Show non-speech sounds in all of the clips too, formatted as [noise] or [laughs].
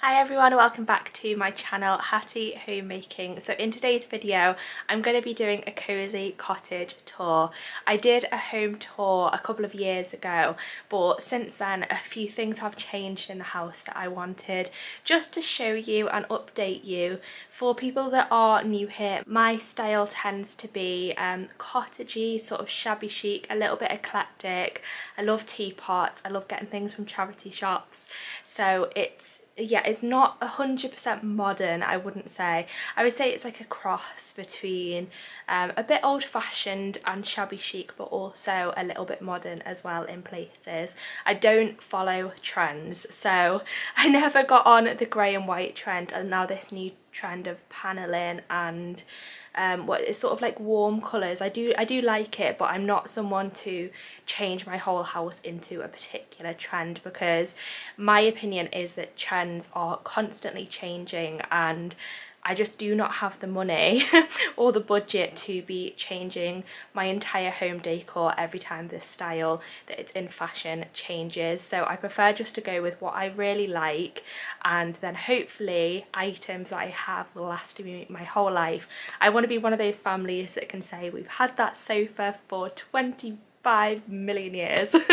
Hi everyone, welcome back to my channel Hattie Homemaking. So in today's video I'm going to be doing a cosy cottage tour. I did a home tour a couple of years ago but since then a few things have changed in the house that I wanted just to show you and update you. For people that are new here, my style tends to be um, cottagey, sort of shabby chic, a little bit eclectic. I love teapots, I love getting things from charity shops so it's yeah it's not a hundred percent modern I wouldn't say. I would say it's like a cross between um, a bit old-fashioned and shabby chic but also a little bit modern as well in places. I don't follow trends so [laughs] I never got on the grey and white trend and now this new trend of paneling and um, what is sort of like warm colours. I do I do like it, but I'm not someone to change my whole house into a particular trend because my opinion is that trends are constantly changing and I just do not have the money [laughs] or the budget to be changing my entire home decor every time this style that it's in fashion changes. So I prefer just to go with what I really like and then hopefully items that I have will last me my whole life. I want to be one of those families that can say we've had that sofa for 25 million years. [laughs]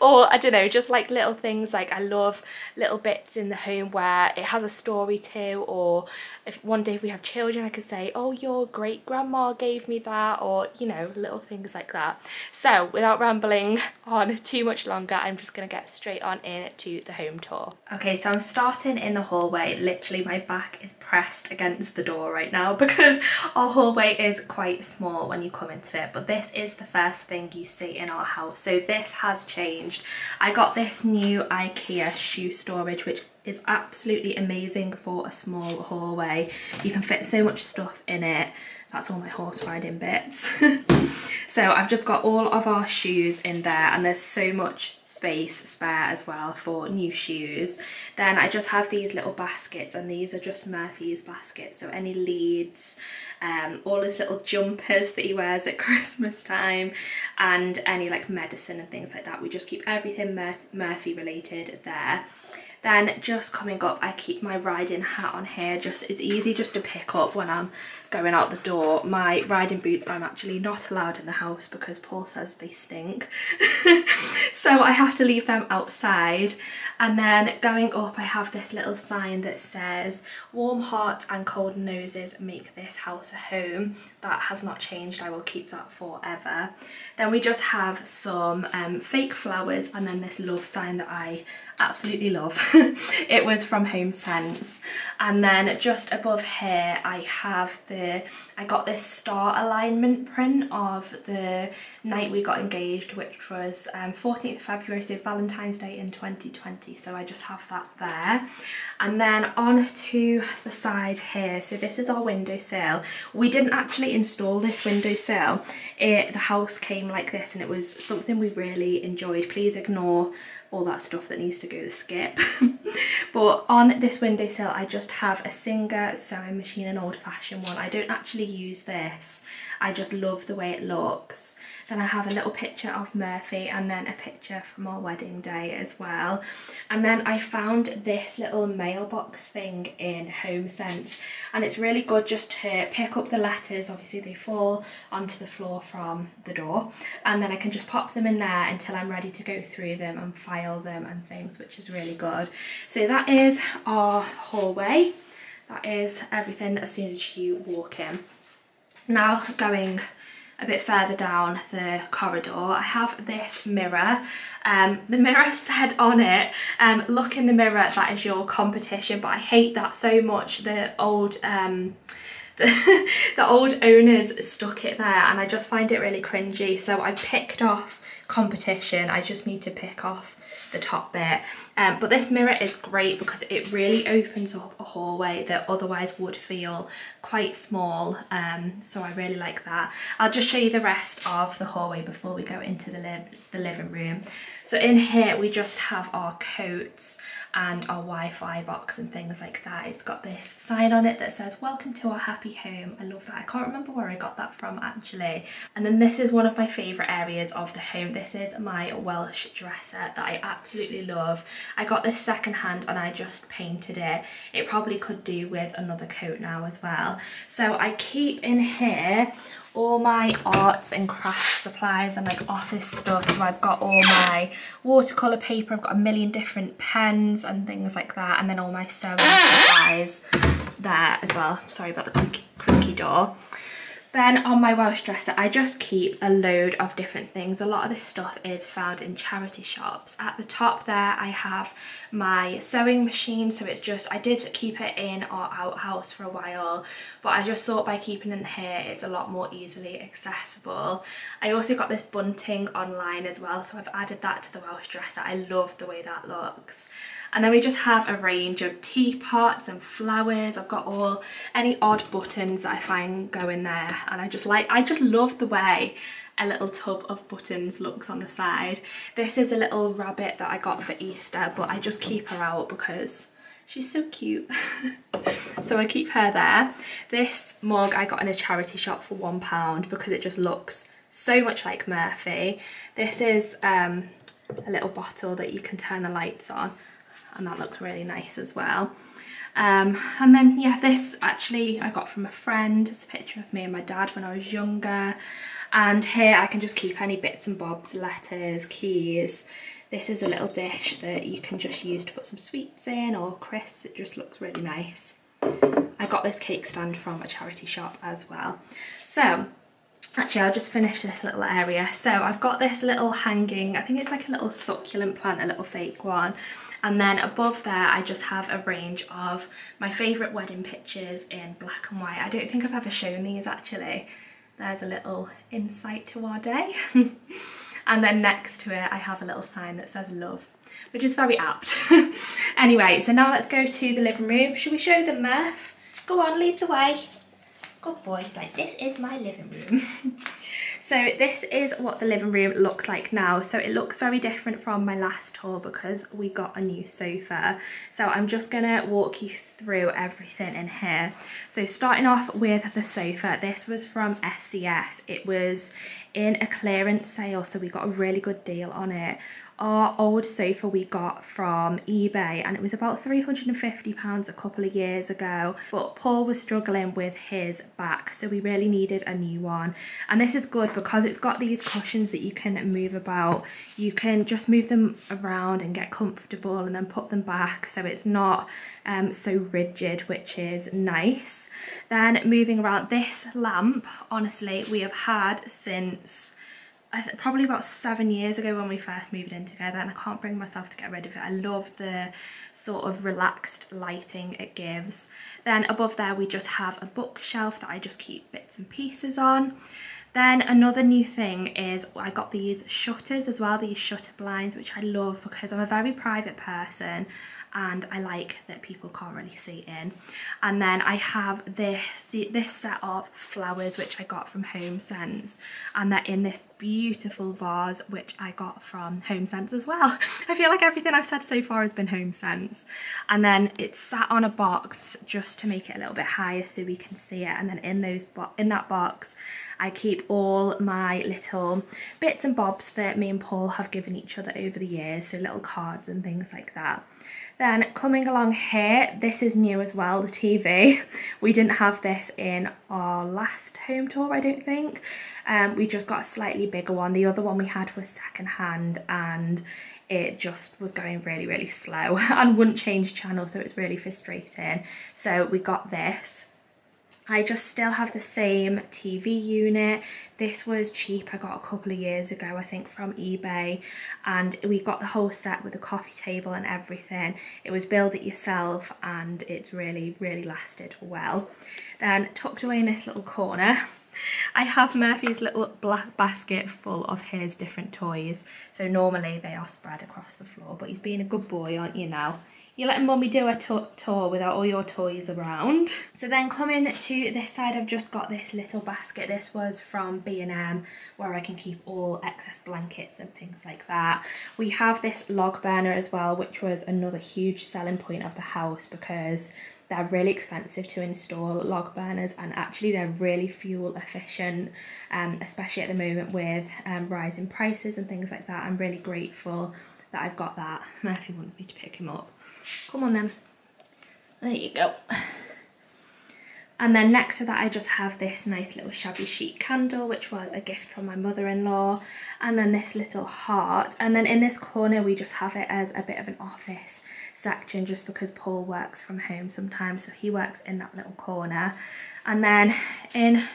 or I don't know just like little things like I love little bits in the home where it has a story to or if one day if we have children I could say oh your great grandma gave me that or you know little things like that. So without rambling on [laughs] too much longer I'm just gonna get straight on in to the home tour. Okay so I'm starting in the hallway. Literally my back is pressed against the door right now [laughs] because our hallway is quite small when you come into it but this is the first thing you see in our house. So this has changed. I got this new Ikea shoe storage which is absolutely amazing for a small hallway. You can fit so much stuff in it that's all my horse riding bits. [laughs] so I've just got all of our shoes in there and there's so much space spare as well for new shoes. Then I just have these little baskets and these are just Murphy's baskets. So any leads, um, all his little jumpers that he wears at [laughs] Christmas time and any like medicine and things like that. We just keep everything Mur Murphy related there. Then just coming up, I keep my riding hat on here. Just It's easy just to pick up when I'm going out the door. My riding boots I'm actually not allowed in the house because Paul says they stink. [laughs] so I have to leave them outside. And then going up, I have this little sign that says, warm hearts and cold noses make this house a home. That has not changed. I will keep that forever. Then we just have some um, fake flowers and then this love sign that I absolutely love. [laughs] it was from Home Sense. And then just above here I have the, I got this star alignment print of the night we got engaged which was um, 14th February, so Valentine's Day in 2020. So I just have that there. And then on to the side here, so this is our windowsill. We didn't actually install this windowsill. It, the house came like this and it was something we really enjoyed. Please ignore all that stuff that needs to go to skip. [laughs] but on this windowsill I just have a Singer sewing machine, an old fashioned one. I don't actually use this, I just love the way it looks. Then I have a little picture of Murphy and then a picture from our wedding day as well. And then I found this little mailbox thing in Home Sense and it's really good just to pick up the letters. Obviously they fall onto the floor from the door and then I can just pop them in there until I'm ready to go through them and file them and things which is really good. So that is our hallway. That is everything as soon as you walk in. Now going a bit further down the corridor, I have this mirror. Um, the mirror [laughs] said on it, um, look in the mirror, that is your competition, but I hate that so much. The old, um, [laughs] the, the old owners stuck it there and I just find it really cringy. So I picked off competition. I just need to pick off the top bit. Um, but this mirror is great because it really opens up a hallway that otherwise would feel quite small. Um, so I really like that. I'll just show you the rest of the hallway before we go into the, li the living room. So in here we just have our coats and our Wi-Fi box and things like that. It's got this sign on it that says welcome to our happy home. I love that. I can't remember where I got that from actually. And then this is one of my favourite areas of the home. This is my Welsh dresser that I absolutely love. I got this second hand and I just painted it. It probably could do with another coat now as well. So I keep in here all my arts and crafts supplies and like office stuff. So I've got all my watercolour paper, I've got a million different pens and things like that. And then all my sewing supplies there as well. Sorry about the creaky, creaky door. Then on my Welsh dresser, I just keep a load of different things. A lot of this stuff is found in charity shops. At the top there, I have my sewing machine. So it's just, I did keep it in our outhouse for a while, but I just thought by keeping it here, it's a lot more easily accessible. I also got this bunting online as well. So I've added that to the Welsh dresser. I love the way that looks. And then we just have a range of teapots and flowers. I've got all any odd buttons that I find go in there. And I just like, I just love the way a little tub of buttons looks on the side. This is a little rabbit that I got for Easter, but I just keep her out because she's so cute. [laughs] so I keep her there. This mug I got in a charity shop for one pound because it just looks so much like Murphy. This is um, a little bottle that you can turn the lights on and that looks really nice as well. Um, and then yeah, this actually I got from a friend. It's a picture of me and my dad when I was younger. And here I can just keep any bits and bobs, letters, keys. This is a little dish that you can just use to put some sweets in or crisps. It just looks really nice. I got this cake stand from a charity shop as well. So Actually, I'll just finish this little area. So I've got this little hanging, I think it's like a little succulent plant, a little fake one. And then above there, I just have a range of my favourite wedding pictures in black and white. I don't think I've ever shown these actually. There's a little insight to our day. [laughs] and then next to it, I have a little sign that says love, which is very apt. [laughs] anyway, so now let's go to the living room. Should we show them Murph? Go on, lead the way. Good boy, like, this is my living room. [laughs] So this is what the living room looks like now. So it looks very different from my last tour because we got a new sofa. So I'm just gonna walk you through everything in here. So starting off with the sofa, this was from SCS. It was in a clearance sale, so we got a really good deal on it our old sofa we got from eBay and it was about £350 a couple of years ago. But Paul was struggling with his back so we really needed a new one. And this is good because it's got these cushions that you can move about. You can just move them around and get comfortable and then put them back so it's not um, so rigid which is nice. Then moving around this lamp honestly we have had since probably about seven years ago when we first moved in together and I can't bring myself to get rid of it. I love the sort of relaxed lighting it gives. Then above there we just have a bookshelf that I just keep bits and pieces on. Then another new thing is I got these shutters as well, these shutter blinds, which I love because I'm a very private person and I like that people can't really see in. And then I have this, this set of flowers which I got from Home Sense and they're in this beautiful vase which I got from Home Sense as well. [laughs] I feel like everything I've said so far has been Home Sense. And then it's sat on a box just to make it a little bit higher so we can see it and then in those in that box I keep all my little bits and bobs that me and Paul have given each other over the years, so little cards and things like that. Then coming along here, this is new as well, the TV. [laughs] We didn't have this in our last home tour, I don't think. Um, we just got a slightly bigger one. The other one we had was secondhand and it just was going really, really slow [laughs] and wouldn't change channel, so it's really frustrating. So we got this. I just still have the same TV unit. This was cheap, I got a couple of years ago, I think from eBay. And we got the whole set with the coffee table and everything. It was build it yourself and it's really, really lasted well. Then tucked away in this little corner, I have Murphy's little black basket full of his different toys. So normally they are spread across the floor, but he's being a good boy, aren't you now? You're letting mummy do a tour without all your toys around. So then coming to this side, I've just got this little basket. This was from B&M where I can keep all excess blankets and things like that. We have this log burner as well, which was another huge selling point of the house because they're really expensive to install log burners and actually they're really fuel efficient um, especially at the moment with um, rising prices and things like that I'm really grateful that I've got that. [laughs] Murphy wants me to pick him up. Come on then. There you go. And then next to that I just have this nice little shabby chic candle which was a gift from my mother-in-law and then this little heart and then in this corner we just have it as a bit of an office section just because Paul works from home sometimes so he works in that little corner and then in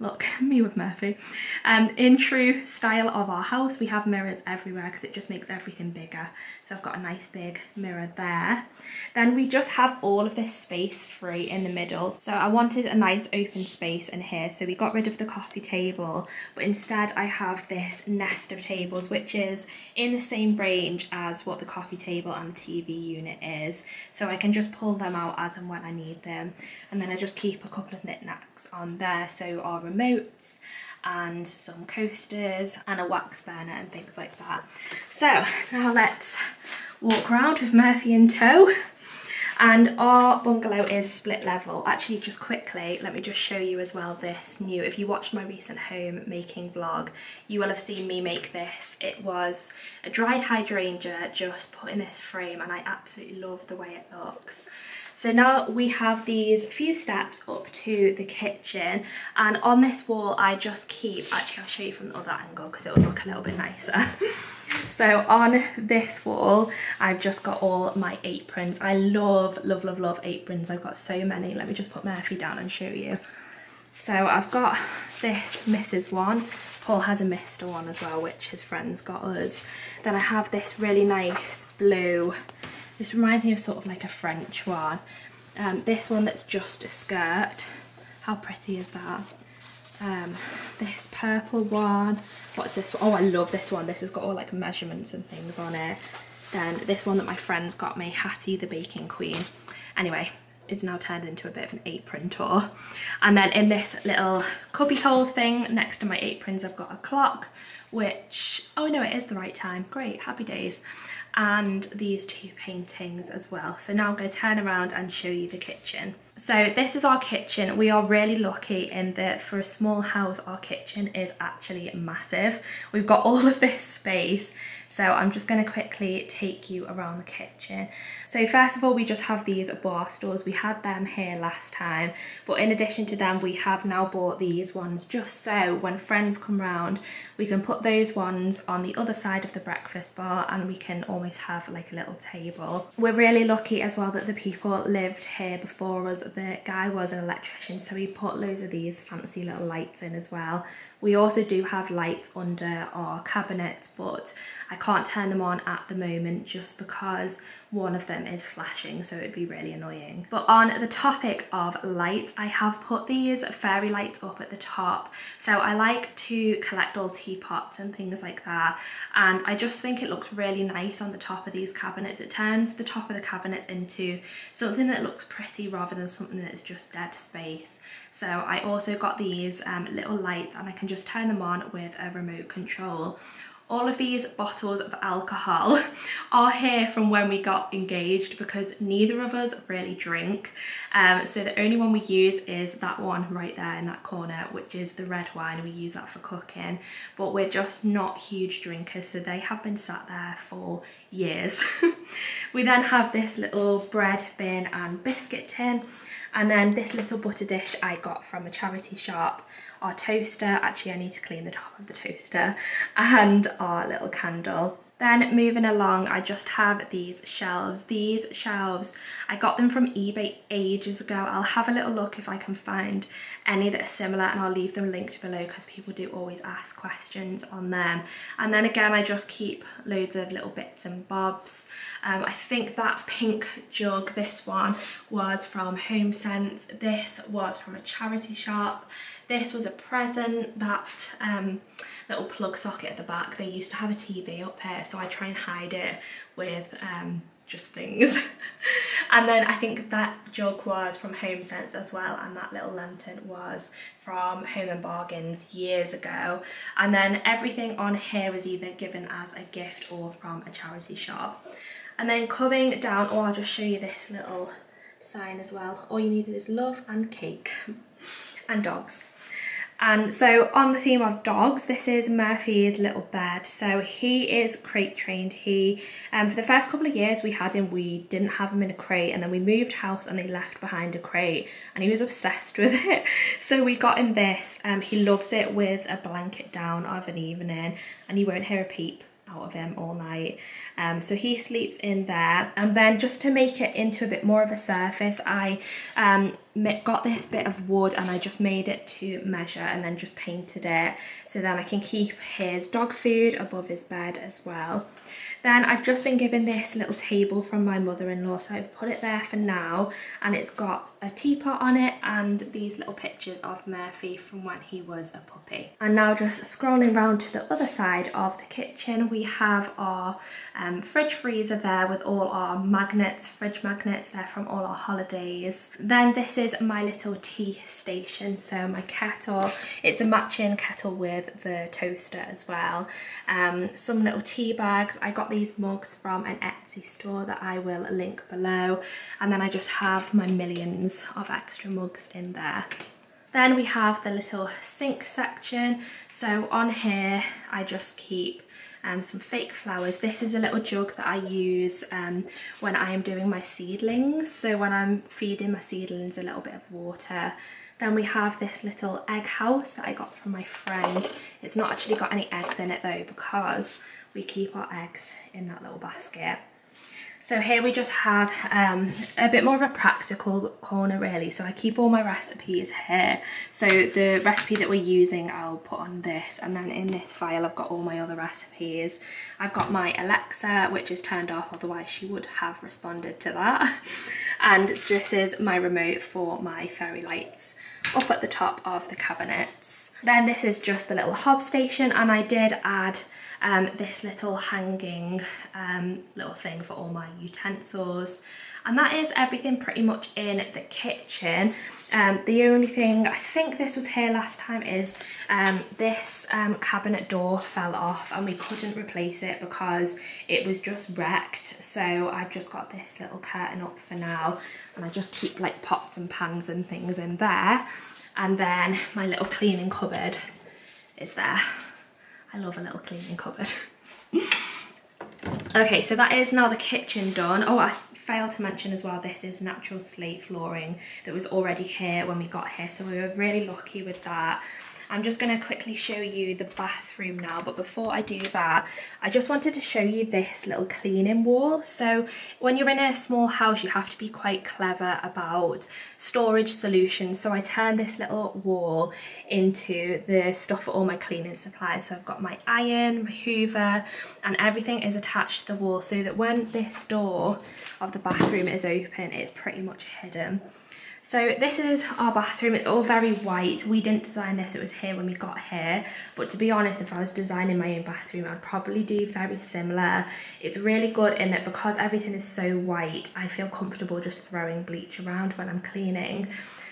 look [laughs] me with Murphy. Um in true style of our house we have mirrors everywhere because it just makes everything bigger. So I've got a nice big mirror there. Then we just have all of this space free in the middle. So I wanted a nice open space in here so we got rid of the coffee table but instead I have this nest of tables which is in the same range as what the coffee table and the TV unit is. So I can just pull them out as and when I need them. And then I just keep a couple of knickknacks on there so our remotes and some coasters and a wax burner and things like that. So now let's walk around with Murphy in tow. And our bungalow is split level. Actually, just quickly, let me just show you as well this new. If you watched my recent home making vlog, you will have seen me make this. It was a dried hydrangea just put in this frame and I absolutely love the way it looks. So now we have these few steps up to the kitchen and on this wall I just keep, actually I'll show you from the other angle because it will look a little bit nicer. [laughs] so on this wall I've just got all my aprons. I love, love, love, love aprons. I've got so many. Let me just put Murphy down and show you. So I've got this Mrs. one. Paul has a Mr. one as well, which his friends got us. Then I have this really nice blue this reminds me of sort of like a French one. Um, this one that's just a skirt. How pretty is that? Um, this purple one. What's this one? Oh, I love this one. This has got all like measurements and things on it. Then this one that my friends got me, Hattie the Baking Queen. Anyway, it's now turned into a bit of an apron tour. And then in this little cubby hole thing next to my aprons, I've got a clock, which, oh no, it is the right time. Great, happy days and these two paintings as well. So now I'm going to turn around and show you the kitchen. So this is our kitchen. We are really lucky in that for a small house, our kitchen is actually massive. We've got all of this space. So I'm just gonna quickly take you around the kitchen. So first of all, we just have these bar stools. We had them here last time, but in addition to them, we have now bought these ones just so when friends come round, we can put those ones on the other side of the breakfast bar and we can always have like a little table. We're really lucky as well that the people lived here before us the guy was an electrician so he put loads of these fancy little lights in as well we also do have lights under our cabinets, but I can't turn them on at the moment just because one of them is flashing, so it'd be really annoying. But on the topic of lights, I have put these fairy lights up at the top. So I like to collect all teapots and things like that. And I just think it looks really nice on the top of these cabinets. It turns the top of the cabinets into something that looks pretty rather than something that's just dead space. So I also got these um, little lights and I can just turn them on with a remote control. All of these bottles of alcohol [laughs] are here from when we got engaged because neither of us really drink. Um, so the only one we use is that one right there in that corner, which is the red wine. We use that for cooking, but we're just not huge drinkers. So they have been sat there for years. [laughs] we then have this little bread bin and biscuit tin and then this little butter dish I got from a charity shop. Our toaster, actually I need to clean the top of the toaster, and our little candle. Then moving along, I just have these shelves. These shelves, I got them from eBay ages ago. I'll have a little look if I can find any that are similar and I'll leave them linked below because people do always ask questions on them. And then again, I just keep loads of little bits and bobs. Um, I think that pink jug, this one, was from HomeSense. This was from a charity shop. This was a present that um, little plug socket at the back. They used to have a TV up here, so I try and hide it with um, just things. [laughs] and then I think that jug was from Home Sense as well, and that little lantern was from Home and Bargains years ago. And then everything on here was either given as a gift or from a charity shop. And then coming down, oh, I'll just show you this little sign as well. All you needed is love and cake [laughs] and dogs. And so on the theme of dogs, this is Murphy's little bed. So he is crate trained. He, um, for the first couple of years we had him, we didn't have him in a crate and then we moved house and he left behind a crate and he was obsessed [laughs] with it. So we got him this. Um, he loves it with a blanket down of an evening and you won't hear a peep out of him all night. Um, so he sleeps in there. And then just to make it into a bit more of a surface, I um, got this bit of wood and I just made it to measure and then just painted it. So then I can keep his dog food above his bed as well. Then I've just been given this little table from my mother-in-law, so I've put it there for now, and it's got a teapot on it and these little pictures of Murphy from when he was a puppy. And now just scrolling round to the other side of the kitchen, we have our um, fridge freezer there with all our magnets, fridge magnets there from all our holidays. Then this is my little tea station, so my kettle, it's a matching kettle with the toaster as well. Um, some little tea bags, I got these mugs from an Etsy store that I will link below and then I just have my millions of extra mugs in there. Then we have the little sink section. So on here I just keep um, some fake flowers. This is a little jug that I use um, when I am doing my seedlings. So when I'm feeding my seedlings a little bit of water. Then we have this little egg house that I got from my friend. It's not actually got any eggs in it though because we keep our eggs in that little basket. So here we just have um, a bit more of a practical corner really. So I keep all my recipes here. So the recipe that we're using I'll put on this and then in this file I've got all my other recipes. I've got my Alexa which is turned off otherwise she would have responded to that. [laughs] And this is my remote for my fairy lights up at the top of the cabinets. Then this is just the little hob station and I did add um, this little hanging um, little thing for all my utensils and that is everything pretty much in the kitchen. Um, the only thing, I think this was here last time, is um, this um, cabinet door fell off and we couldn't replace it because it was just wrecked. So I've just got this little curtain up for now and I just keep like pots and pans and things in there. And then my little cleaning cupboard is there. I love a little cleaning cupboard. [laughs] okay, so that is now the kitchen done. Oh, I failed to mention as well, this is natural slate flooring that was already here when we got here. So we were really lucky with that. I'm just going to quickly show you the bathroom now, but before I do that, I just wanted to show you this little cleaning wall. So when you're in a small house, you have to be quite clever about storage solutions. So I turned this little wall into the stuff for all my cleaning supplies. So I've got my iron, my hoover, and everything is attached to the wall so that when this door of the bathroom is open, it's pretty much hidden. So this is our bathroom, it's all very white. We didn't design this, it was here when we got here. But to be honest, if I was designing my own bathroom, I'd probably do very similar. It's really good in that because everything is so white, I feel comfortable just throwing bleach around when I'm cleaning.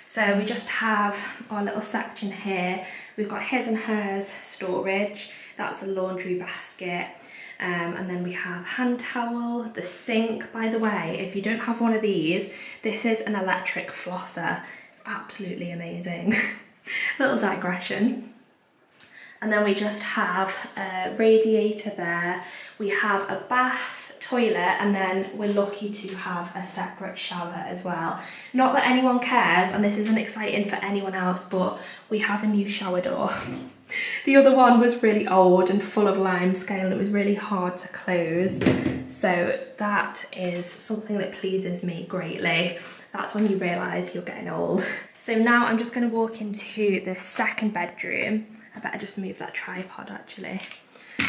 So we just have our little section here. We've got his and hers storage. That's a laundry basket. Um, and then we have hand towel, the sink. By the way, if you don't have one of these, this is an electric flosser. It's absolutely amazing. [laughs] Little digression. And then we just have a radiator there. We have a bath, toilet, and then we're lucky to have a separate shower as well. Not that anyone cares, and this isn't exciting for anyone else, but we have a new shower door. [laughs] The other one was really old and full of limescale and it was really hard to close. So that is something that pleases me greatly. That's when you realise you're getting old. So now I'm just going to walk into the second bedroom. I better just move that tripod actually.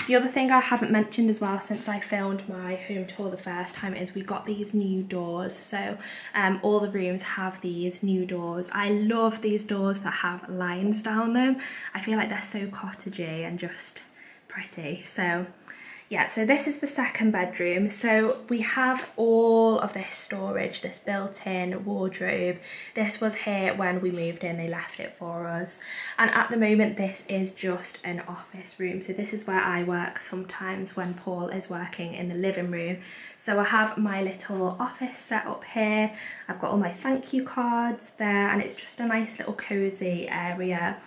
The other thing I haven't mentioned as well since I filmed my home tour the first time is we got these new doors. So um, all the rooms have these new doors. I love these doors that have lines down them. I feel like they're so cottagey and just pretty. So yeah, so this is the second bedroom. So we have all of this storage, this built-in wardrobe. This was here when we moved in, they left it for us. And at the moment, this is just an office room. So this is where I work sometimes when Paul is working in the living room. So I have my little office set up here. I've got all my thank you cards there and it's just a nice little cozy area.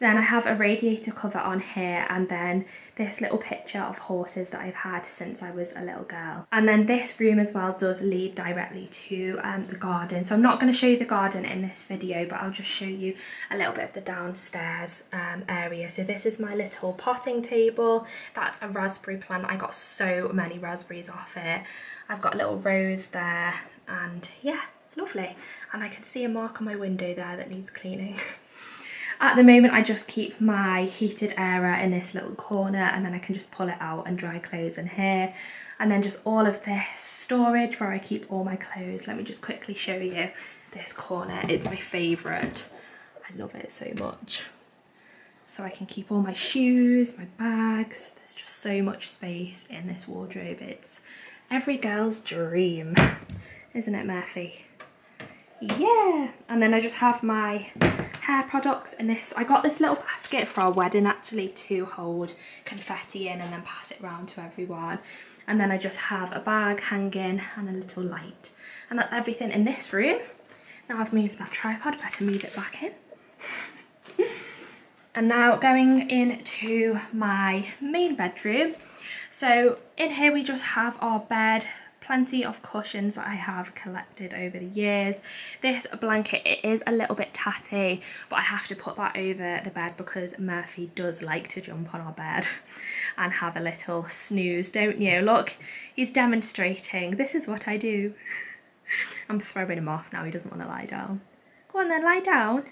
Then I have a radiator cover on here and then this little picture of horses that I've had since I was a little girl. And then this room as well does lead directly to um, the garden. So I'm not going to show you the garden in this video, but I'll just show you a little bit of the downstairs um, area. So this is my little potting table. That's a raspberry plant. I got so many raspberries off it. I've got a little rose there and yeah, it's lovely. And I can see a mark on my window there that needs cleaning. [laughs] At the moment I just keep my heated area in this little corner and then I can just pull it out and dry clothes in here. And then just all of this storage where I keep all my clothes. Let me just quickly show you this corner. It's my favourite. I love it so much. So I can keep all my shoes, my bags. There's just so much space in this wardrobe. It's every girl's dream, [laughs] isn't it Murphy? Yeah, and then I just have my hair products and this. I got this little basket for our wedding actually to hold confetti in and then pass it around to everyone. And then I just have a bag hanging and a little light. And that's everything in this room. Now I've moved that tripod. Better move it back in. [laughs] And now going into my main bedroom. So in here we just have our bed plenty of cushions that I have collected over the years. This blanket, it is a little bit tatty, but I have to put that over the bed because Murphy does like to jump on our bed [laughs] and have a little snooze, don't you? Look, he's demonstrating. This is what I do. [laughs] I'm throwing him off now, he doesn't want to lie down. Go on then, lie down.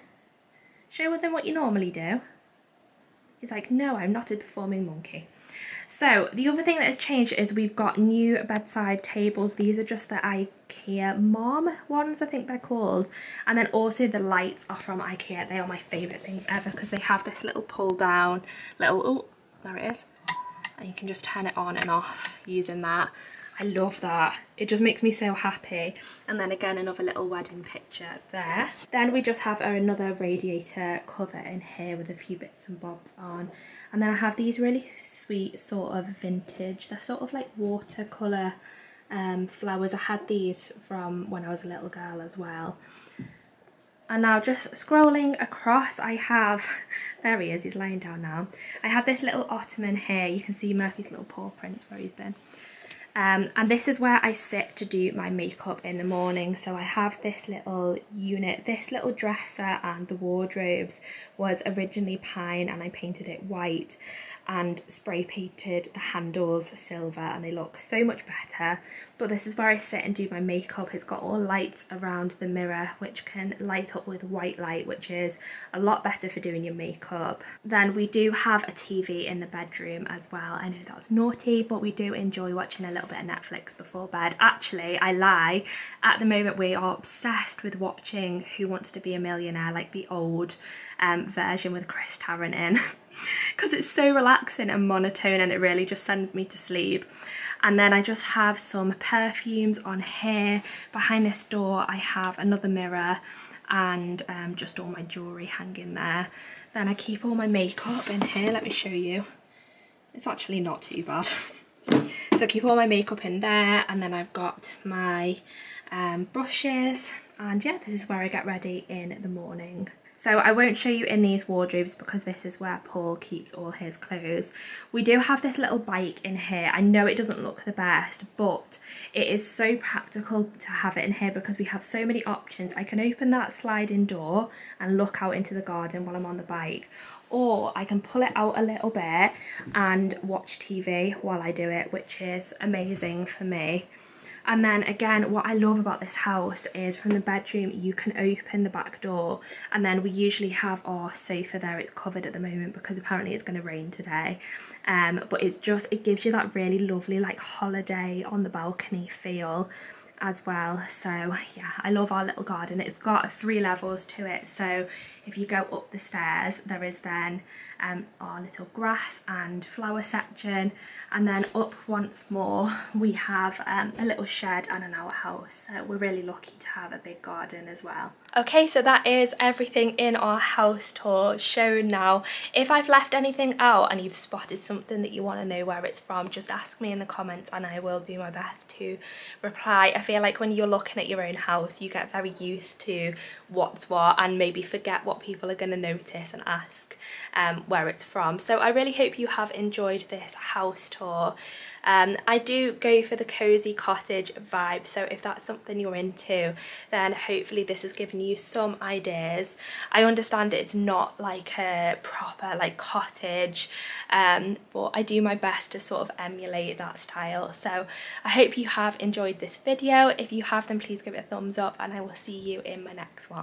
Show them what you normally do. He's like, no, I'm not a performing monkey. So the other thing that has changed is we've got new bedside tables. These are just the IKEA Malm ones, I think they're called. And then also the lights are from IKEA. They are my favourite things ever because they have this little pull down, little, oh, there it is. And you can just turn it on and off using that. I love that. It just makes me so happy. And then again, another little wedding picture there. Then we just have another radiator cover in here with a few bits and bobs on. And then I have these really sweet sort of vintage, they're sort of like watercolour um, flowers. I had these from when I was a little girl as well. And now just scrolling across, I have, [laughs] there he is, he's lying down now. I have this little ottoman here. You can see Murphy's little paw prints where he's been. Um, and this is where I sit to do my makeup in the morning. So I have this little unit, this little dresser and the wardrobes was originally pine and I painted it white and spray painted the handles silver and they look so much better but this is where I sit and do my makeup. It's got all lights around the mirror which can light up with white light which is a lot better for doing your makeup. Then we do have a TV in the bedroom as well. I know that's naughty but we do enjoy watching a little bit of Netflix before bed. Actually I lie. At the moment we are obsessed with watching Who Wants to Be a Millionaire like the old um, version with Chris Tarrant in because [laughs] it's so relaxing and monotone and it really just sends me to sleep. And then I just have some perfumes on here. Behind this door I have another mirror and um, just all my jewellery hanging there. Then I keep all my makeup in here, let me show you. It's actually not too bad. [laughs] so I keep all my makeup in there and then I've got my um, brushes and yeah this is where I get ready in the morning. So I won't show you in these wardrobes because this is where Paul keeps all his clothes. We do have this little bike in here. I know it doesn't look the best, but it is so practical to have it in here because we have so many options. I can open that sliding door and look out into the garden while I'm on the bike or I can pull it out a little bit and watch TV while I do it, which is amazing for me. And then again, what I love about this house is from the bedroom, you can open the back door and then we usually have our sofa there. It's covered at the moment because apparently it's going to rain today. Um, but it's just, it gives you that really lovely like holiday on the balcony feel as well so yeah I love our little garden it's got three levels to it so if you go up the stairs there is then um, our little grass and flower section and then up once more [laughs] we have um, a little shed and an outhouse so we're really lucky to have a big garden as well. Okay, so that is everything in our house tour shown now. If I've left anything out and you've spotted something that you want to know where it's from, just ask me in the comments and I will do my best to reply. I feel like when you're looking at your own house, you get very used to what's what and maybe forget what people are going to notice and ask um, where it's from. So I really hope you have enjoyed this house tour. Um, I do go for the cosy cottage vibe, so if that's something you're into, then hopefully this has given you some ideas. I understand it's not like a proper like cottage, um, but I do my best to sort of emulate that style. So I hope you have enjoyed this video. If you have, then please give it a thumbs up and I will see you in my next one.